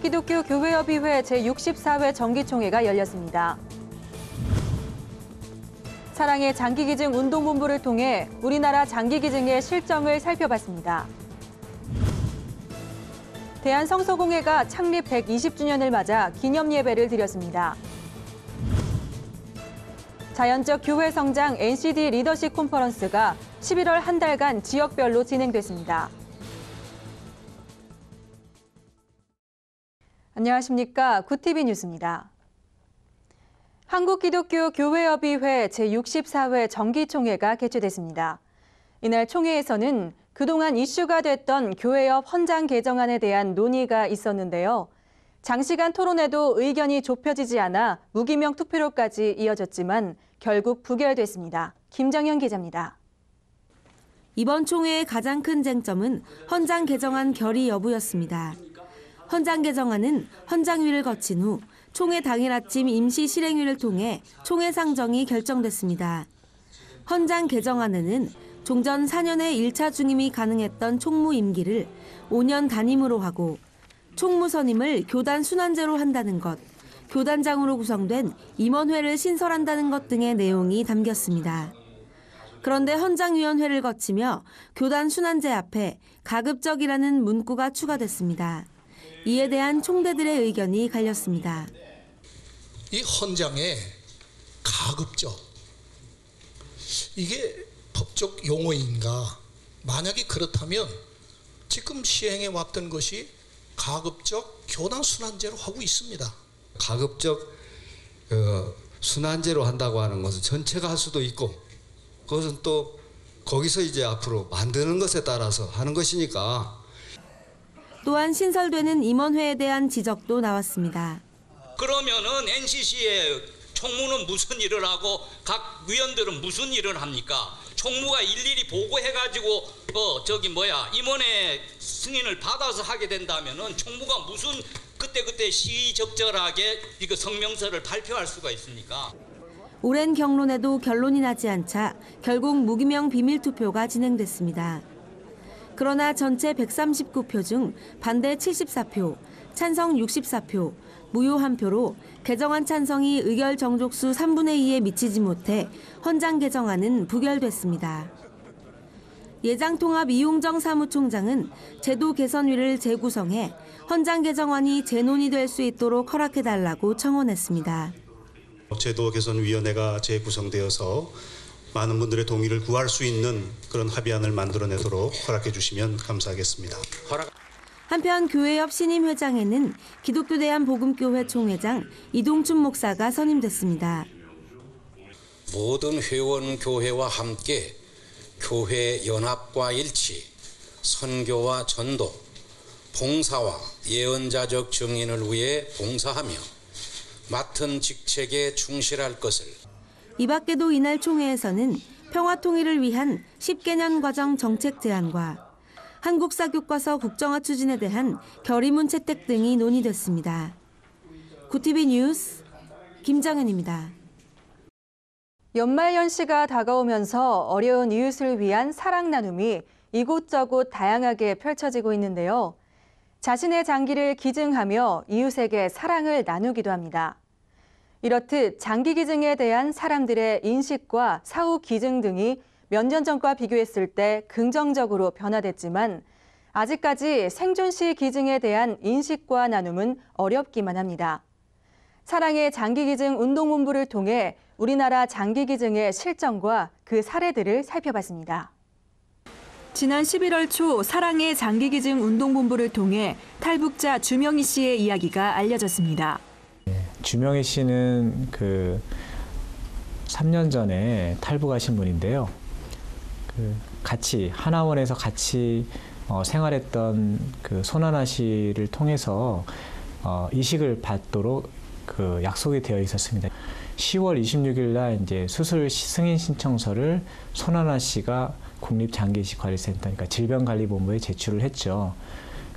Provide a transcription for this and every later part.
한국기독교 교회협의회 제64회 정기총회가 열렸습니다. 사랑의 장기기증 운동본부를 통해 우리나라 장기기증의 실정을 살펴봤습니다. 대한성서공회가 창립 120주년을 맞아 기념 예배를 드렸습니다. 자연적 교회 성장 NCD 리더십 컨퍼런스가 11월 한 달간 지역별로 진행됐습니다. 안녕하십니까. 구티비 뉴스입니다. 한국기독교 교회협의회 제64회 정기총회가 개최됐습니다. 이날 총회에서는 그동안 이슈가 됐던 교회협 헌장 개정안에 대한 논의가 있었는데요. 장시간 토론에도 의견이 좁혀지지 않아 무기명 투표로까지 이어졌지만 결국 부결됐습니다. 김정현 기자입니다. 이번 총회의 가장 큰 쟁점은 헌장 개정안 결의 여부였습니다. 헌장 개정안은 헌장위를 거친 후 총회 당일 아침 임시 실행위를 통해 총회 상정이 결정됐습니다. 헌장 개정안에는 종전 4년의 1차 중임이 가능했던 총무 임기를 5년 단임으로 하고 총무 선임을 교단 순환제로 한다는 것, 교단장으로 구성된 임원회를 신설한다는 것 등의 내용이 담겼습니다. 그런데 헌장위원회를 거치며 교단 순환제 앞에 가급적이라는 문구가 추가됐습니다. 이에 대한 총대들의 의견이 갈렸습니다. 이 헌장에 가급적 이게 법적 용어인가? 만약에 그렇다면 지금 시행해 왔던 것이 가급적 교단 순환제로 하고 있습니다. 가급적 어, 순환제로 한다고 하는 것은 전체가 할 수도 있고 그것은 또 거기서 이제 앞으로 만드는 것에 따라서 하는 것이니까 또한 신설되는 임원회에 대한 지적도 나왔습니다. 그러면은 NCC의 총무는 무슨 일을 하고 각 위원들은 무슨 일을 합니까? 총무가 일일이 보고해가지고 어 저기 뭐야 임원회 승인을 받아서 하게 된다면은 총무가 무슨 그때 그때 시적절하게 이거 성명서를 발표할 수가 있습니까? 오랜 경론에도 결론이 나지 않자 결국 무기명 비밀 투표가 진행됐습니다. 그러나 전체 139표 중 반대 74표, 찬성 64표, 무효 1표로 개정안 찬성이 의결 정족수 3분의 2에 미치지 못해 헌장 개정안은 부결됐습니다. 예장통합 이용정 사무총장은 제도 개선위를 재구성해 헌장 개정안이 재논의될 수 있도록 허락해달라고 청원했습니다. 제도 개선위원회가 재구성되어서 많은 분들의 동의를 구할 수 있는 그런 합의안을 만들어내도록 허락해 주시면 감사하겠습니다. 한편 교회 협 신임 회장에는 기독교 대한 복음교회 총회장 이동춘 목사가 선임됐습니다. 모든 회원 교회와 함께 교회 연합과 일치, 선교와 전도, 봉사와 예언자적 증인을 위해 봉사하며 맡은 직책에 충실할 것을 이 밖에도 이날 총회에서는 평화 통일을 위한 10개년 과정 정책 제안과 한국사 교과서 국정화 추진에 대한 결의문 채택 등이 논의됐습니다. 구티비 뉴스 김정현입니다. 연말 연시가 다가오면서 어려운 이웃을 위한 사랑 나눔이 이곳저곳 다양하게 펼쳐지고 있는데요. 자신의 장기를 기증하며 이웃에게 사랑을 나누기도 합니다. 이렇듯 장기 기증에 대한 사람들의 인식과 사후 기증 등이 몇 년 전과 비교했을 때 긍정적으로 변화됐지만 아직까지 생존 시 기증에 대한 인식과 나눔은 어렵기만 합니다. 사랑의 장기 기증 운동본부를 통해 우리나라 장기 기증의 실정과 그 사례들을 살펴봤습니다. 지난 11월 초 사랑의 장기 기증 운동본부를 통해 탈북자 주명희 씨의 이야기가 알려졌습니다. 주명희 씨는 그 3년 전에 탈북하신 분인데요. 그 같이 하나원에서 같이 어, 생활했던 그 손하나 씨를 통해서 어, 이식을 받도록 그 약속이 되어 있었습니다. 10월 26일 날 이제 수술 승인 신청서를 손하나 씨가 국립장기이식관리센터, 그러니까 질병관리본부에 제출을 했죠.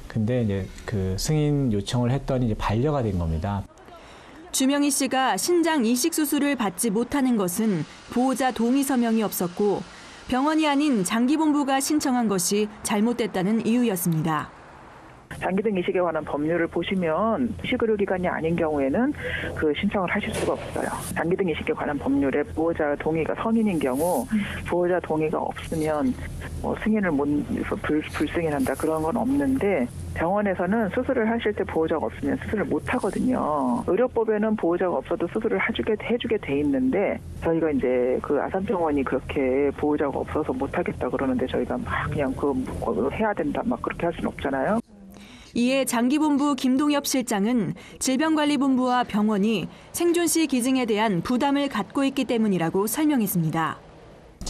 근데 이제 그 승인 요청을 했더니 이제 반려가 된 겁니다. 주명희 씨가 신장 이식 수술을 받지 못하는 것은 보호자 동의 서명이 없었고 병원이 아닌 장기본부가 신청한 것이 잘못됐다는 이유였습니다. 장기등 이식에 관한 법률을 보시면 이식의료기관이 아닌 경우에는 그 신청을 하실 수가 없어요. 장기등 이식에 관한 법률에 보호자 동의가 성인인 경우 보호자 동의가 없으면 뭐 승인을 못 불, 불승인한다 그런 건 없는데 병원에서는 수술을 하실 때 보호자가 없으면 수술을 못 하거든요. 의료법에는 보호자가 없어도 수술을 해주게 해주게 돼 있는데 저희가 이제 그 아산병원이 그렇게 보호자가 없어서 못 하겠다 그러는데 저희가 막 그냥 그 해야 된다 막 그렇게 할 수는 없잖아요. 이에 장기본부 김동엽 실장은 질병관리본부와 병원이 생존 시 기증에 대한 부담을 갖고 있기 때문이라고 설명했습니다.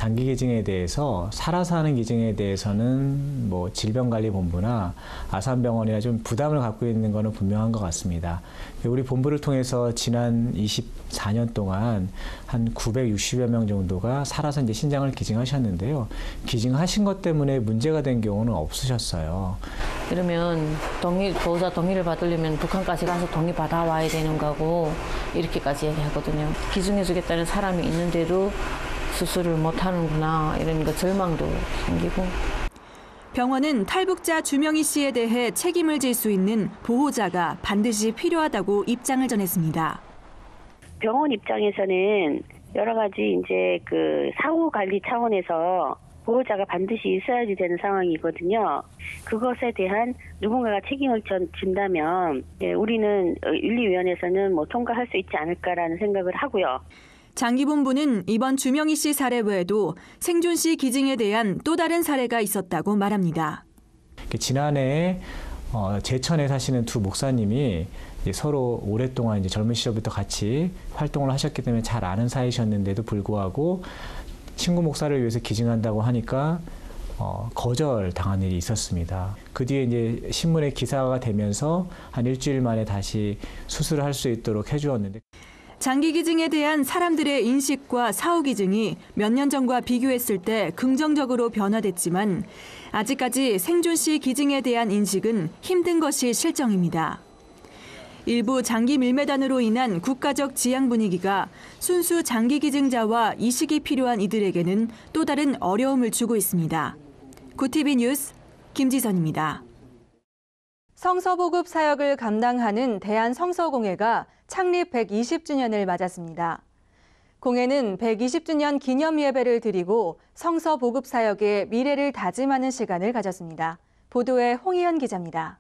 장기 기증에 대해서 살아서 하는 기증에 대해서는 뭐 질병관리본부나 아산병원이나 좀 부담을 갖고 있는 것은 분명한 것 같습니다. 우리 본부를 통해서 지난 24년 동안 한 960여 명 정도가 살아서 이제 신장을 기증하셨는데요. 기증하신 것 때문에 문제가 된 경우는 없으셨어요. 그러면 동의 보호자 동의를 받으려면 북한까지 가서 동의 받아 와야 되는 거고 이렇게까지 얘기하거든요. 기증해주겠다는 사람이 있는데도 수술을 못 하는구나 이런 거 절망도 생기고. 병원은 탈북자 주명희 씨에 대해 책임을 질 수 있는 보호자가 반드시 필요하다고 입장을 전했습니다. 병원 입장에서는 여러 가지 이제 그 사후 관리 차원에서 보호자가 반드시 있어야지 되는 상황이거든요. 그것에 대한 누군가가 책임을 전, 진다면 예, 우리는 어, 윤리위원회에서는 뭐 통과할 수 있지 않을까라는 생각을 하고요. 장기본부는 이번 주명희 씨 사례 외에도 생존시 기증에 대한 또 다른 사례가 있었다고 말합니다. 지난해 어, 제천에 사시는 두 목사님이 서로 오랫동안 이제 젊은 시절부터 같이 활동을 하셨기 때문에 잘 아는 사이셨는데도 불구하고 친구 목사를 위해서 기증한다고 하니까 어, 거절 당한 일이 있었습니다. 그 뒤에 이제 신문에 기사가 되면서 한 일주일 만에 다시 수술을 할 수 있도록 해주었는데 장기 기증에 대한 사람들의 인식과 사후 기증이 몇 년 전과 비교했을 때 긍정적으로 변화됐지만 아직까지 생존 시 기증에 대한 인식은 힘든 것이 실정입니다. 일부 장기 밀매단으로 인한 국가적 지양 분위기가 순수 장기 기증자와 이식이 필요한 이들에게는 또 다른 어려움을 주고 있습니다. 구티비 뉴스 김지선입니다. 성서보급 사역을 감당하는 대한성서공회가 창립 120주년을 맞았습니다. 공회는 120주년 기념 예배를 드리고 성서 보급 사역의 미래를 다짐하는 시간을 가졌습니다. 보도에 홍희연 기자입니다.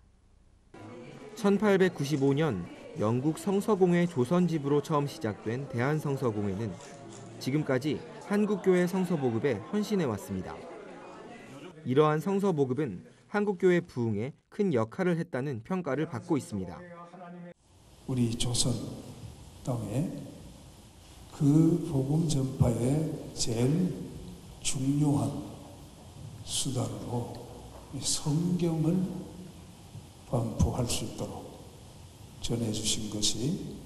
1895년 영국 성서공회 조선지부로 처음 시작된 대한성서공회는 지금까지 한국교회 성서보급에 헌신해 왔습니다. 이러한 성서보급은 한국교회 부흥에 큰 역할을 했다는 평가를 받고 있습니다. 우리 조선 땅에 그 복음 전파의 제일 중요한 수단으로 성경을 반포할 수 있도록 전해주신 것이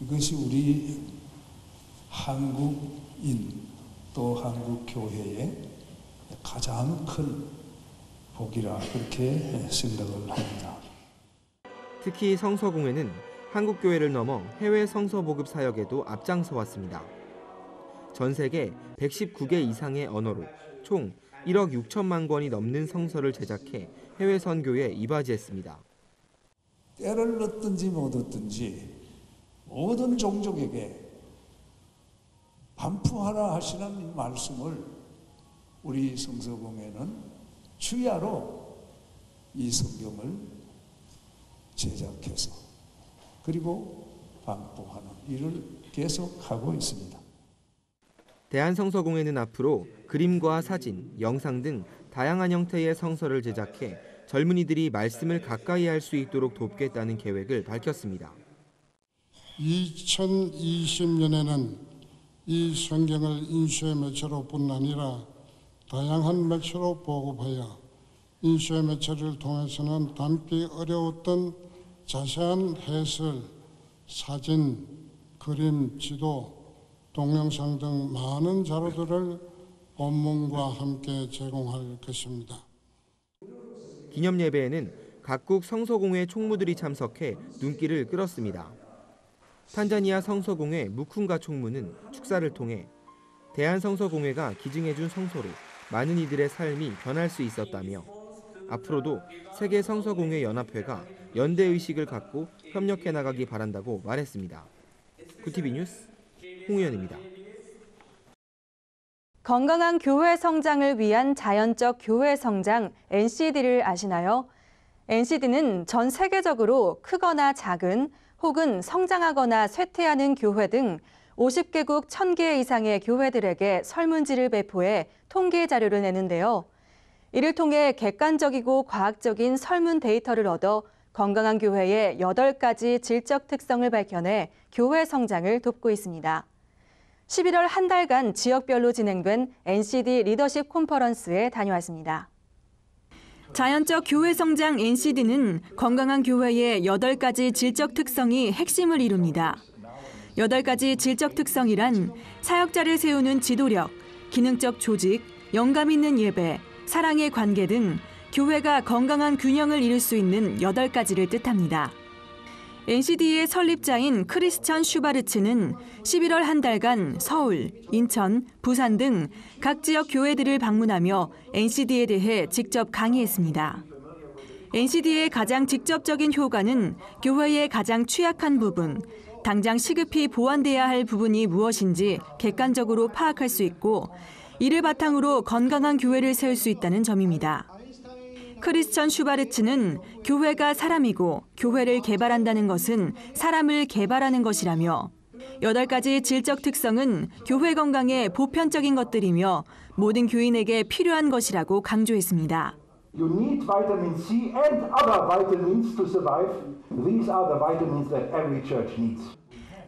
이것이 우리 한국인 또 한국 교회의 가장 큰 복이라 그렇게 생각을 합니다. 특히 성서공회는 한국 교회를 넘어 해외 성서 보급 사역에도 앞장서 왔습니다. 전 세계 119개 이상의 언어로 총 1억 6천만 권이 넘는 성서를 제작해 해외 선교에 이바지했습니다. 때를 얻든지 못 얻든지 모든 종족에게 반푸하라 하시는 이 말씀을 우리 성서공회는 주야로 이 성경을 제작해서 그리고 반복하는 일을 계속하고 있습니다. 대한성서공회는 앞으로 그림과 사진, 영상 등 다양한 형태의 성서를 제작해 젊은이들이 말씀을 가까이 할 수 있도록 돕겠다는 계획을 밝혔습니다. 2020년에는 이 성경을 인쇄 매체로뿐 아니라 다양한 매체로 보급하여 인쇄 매체를 통해서는 담기 어려웠던 자세한 해설, 사진, 그림, 지도, 동영상 등 많은 자료들을 본문과 함께 제공할 것입니다. 기념 예배에는 각국 성서공회 총무들이 참석해 눈길을 끌었습니다. 탄자니아 성서공회 무쿤가 총무는 축사를 통해 대한성서공회가 기증해준 성소로 많은 이들의 삶이 변할 수 있었다며 앞으로도 세계 성서공회 연합회가 연대 의식을 갖고 협력해 나가기 바란다고 말했습니다. 구티비 뉴스 홍우연입니다. 건강한 교회 성장을 위한 자연적 교회 성장 NCD를 아시나요? NCD는 전 세계적으로 크거나 작은 혹은 성장하거나 쇠퇴하는 교회 등 50개국 1000개 이상의 교회들에게 설문지를 배포해 통계 자료를 내는데요. 이를 통해 객관적이고 과학적인 설문 데이터를 얻어 건강한 교회의 8가지 질적 특성을 밝혀내 교회 성장을 돕고 있습니다. 11월 한 달간 지역별로 진행된 NCD 리더십 컨퍼런스에 다녀왔습니다. 자연적 교회 성장 NCD는 건강한 교회의 8가지 질적 특성이 핵심을 이룹니다. 8가지 질적 특성이란 사역자를 세우는 지도력, 기능적 조직, 영감 있는 예배, 사랑의 관계 등 교회가 건강한 균형을 이룰 수 있는 8가지를 뜻합니다. NCD의 설립자인 크리스천 슈바르츠는 11월 한 달간 서울, 인천, 부산 등 각 지역 교회들을 방문하며 NCD에 대해 직접 강의했습니다. NCD의 가장 직접적인 효과는 교회의 가장 취약한 부분, 당장 시급히 보완돼야 할 부분이 무엇인지 객관적으로 파악할 수 있고 이를 바탕으로 건강한 교회를 세울 수 있다는 점입니다. 크리스천 슈바르츠는 교회가 사람이고 교회를 개발한다는 것은 사람을 개발하는 것이라며 여덟 가지 질적 특성은 교회 건강의 보편적인 것들이며 모든 교인에게 필요한 것이라고 강조했습니다. You need vitamin C and other vitamins to survive. These are the vitamins that every church needs.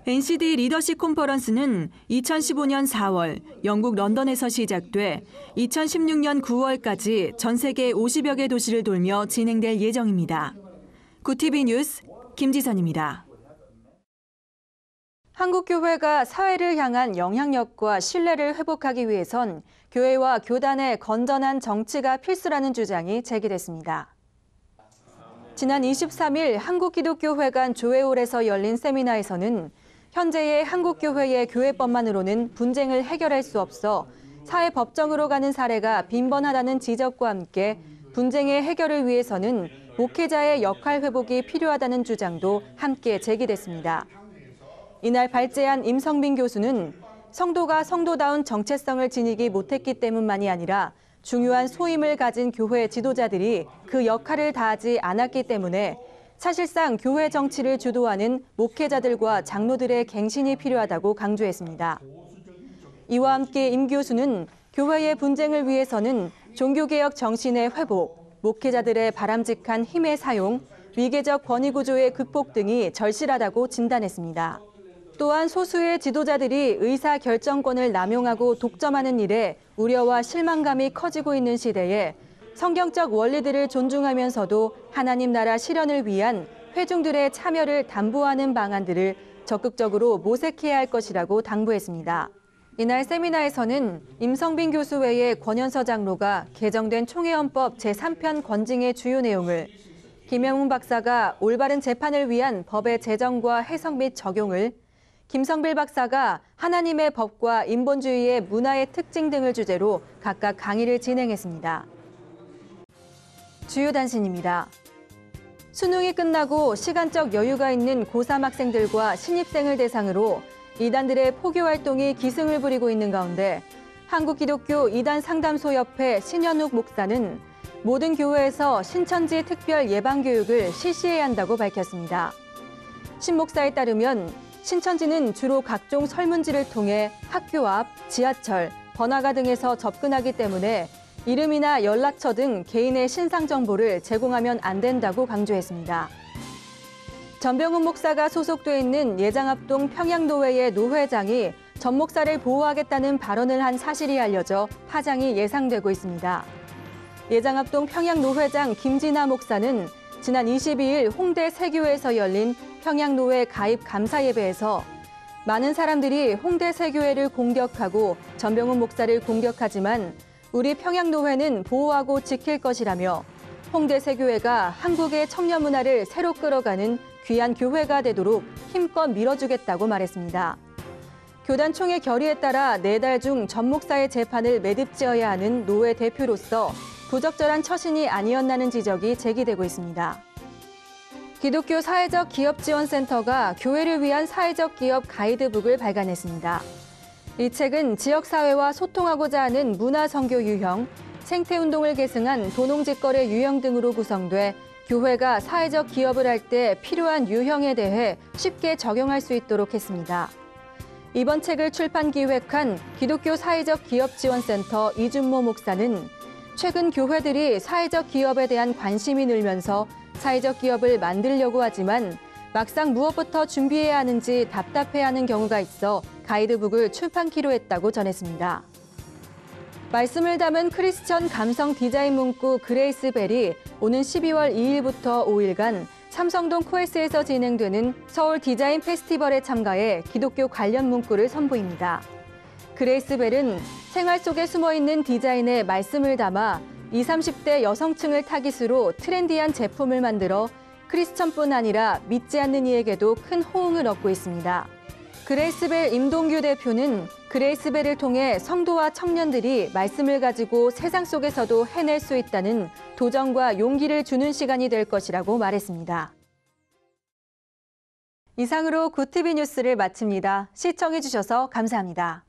NCD 리더십 컨퍼런스는 2015년 4월 영국 런던에서 시작돼 2016년 9월까지 전 세계 50여 개 도시를 돌며 진행될 예정입니다. 구티비 뉴스 김지선입니다. 한국교회가 사회를 향한 영향력과 신뢰를 회복하기 위해선 교회와 교단의 건전한 정치가 필수라는 주장이 제기됐습니다. 지난 23일 한국기독교회관 조회홀에서 열린 세미나에서는 현재의 한국교회의 교회법만으로는 분쟁을 해결할 수 없어 사회 법정으로 가는 사례가 빈번하다는 지적과 함께 분쟁의 해결을 위해서는 목회자의 역할 회복이 필요하다는 주장도 함께 제기됐습니다. 이날 발제한 임성빈 교수는 성도가 성도다운 정체성을 지니기 못했기 때문만이 아니라 중요한 소임을 가진 교회 지도자들이 그 역할을 다하지 않았기 때문에 사실상 교회 정치를 주도하는 목회자들과 장로들의 갱신이 필요하다고 강조했습니다. 이와 함께 임 교수는 교회의 분쟁을 위해서는 종교개혁 정신의 회복, 목회자들의 바람직한 힘의 사용, 위계적 권위 구조의 극복 등이 절실하다고 진단했습니다. 또한 소수의 지도자들이 의사 결정권을 남용하고 독점하는 일에 우려와 실망감이 커지고 있는 시대에 성경적 원리들을 존중하면서도 하나님 나라 실현을 위한 회중들의 참여를 담보하는 방안들을 적극적으로 모색해야 할 것이라고 당부했습니다. 이날 세미나에서는 임성빈 교수 외에 권현서 장로가 개정된 총회헌법 제3편 권징의 주요 내용을 김영훈 박사가 올바른 재판을 위한 법의 제정과 해석 및 적용을 김성빌 박사가 하나님의 법과 인본주의의 문화의 특징 등을 주제로 각각 강의를 진행했습니다. 주요 단신입니다. 수능이 끝나고 시간적 여유가 있는 고3 학생들과 신입생을 대상으로 이단들의 포교 활동이 기승을 부리고 있는 가운데 한국기독교 이단 상담소 협회 신현욱 목사는 모든 교회에서 신천지 특별 예방 교육을 실시해야 한다고 밝혔습니다. 신 목사에 따르면 신천지는 주로 각종 설문지를 통해 학교 앞, 지하철, 번화가 등에서 접근하기 때문에 이름이나 연락처 등 개인의 신상 정보를 제공하면 안 된다고 강조했습니다. 전병훈 목사가 소속돼 있는 예장합동 평양노회의 노회장이 전 목사를 보호하겠다는 발언을 한 사실이 알려져 파장이 예상되고 있습니다. 예장합동 평양노회장 김진아 목사는 지난 22일 홍대 세교회에서 열린 평양노회 가입 감사 예배에서 많은 사람들이 홍대 세교회를 공격하고 전병훈 목사를 공격하지만 우리 평양노회는 보호하고 지킬 것이라며 홍대 세교회가 한국의 청년 문화를 새로 끌어가는 귀한 교회가 되도록 힘껏 밀어주겠다고 말했습니다. 교단 총회 결의에 따라 네달중 전 목사의 재판을 매듭지어야 하는 노회 대표로서 부적절한 처신이 아니었나는 지적이 제기되고 있습니다. 기독교 사회적 기업 지원센터가 교회를 위한 사회적 기업 가이드북을 발간했습니다. 이 책은 지역사회와 소통하고자 하는 문화선교 유형, 생태운동을 계승한 도농직거래 유형 등으로 구성돼 교회가 사회적 기업을 할 때 필요한 유형에 대해 쉽게 적용할 수 있도록 했습니다. 이번 책을 출판 기획한 기독교 사회적 기업 지원센터 이준모 목사는 최근 교회들이 사회적 기업에 대한 관심이 늘면서 사회적 기업을 만들려고 하지만 막상 무엇부터 준비해야 하는지 답답해하는 경우가 있어 가이드북을 출판키로 했다고 전했습니다. 말씀을 담은 크리스천 감성 디자인 문구 그레이스 벨이 오는 12월 2일부터 5일간 삼성동 코에스에서 진행되는 서울 디자인 페스티벌에 참가해 기독교 관련 문구를 선보입니다. 그레이스 벨은 생활 속에 숨어 있는 디자인에 말씀을 담아 20, 30대 여성층을 타깃으로 트렌디한 제품을 만들어 크리스천뿐 아니라 믿지 않는 이에게도 큰 호응을 얻고 있습니다. 그레이스벨 임동규 대표는 그레이스벨을 통해 성도와 청년들이 말씀을 가지고 세상 속에서도 해낼 수 있다는 도전과 용기를 주는 시간이 될 것이라고 말했습니다. 이상으로 구티비 뉴스를 마칩니다. 시청해주셔서 감사합니다.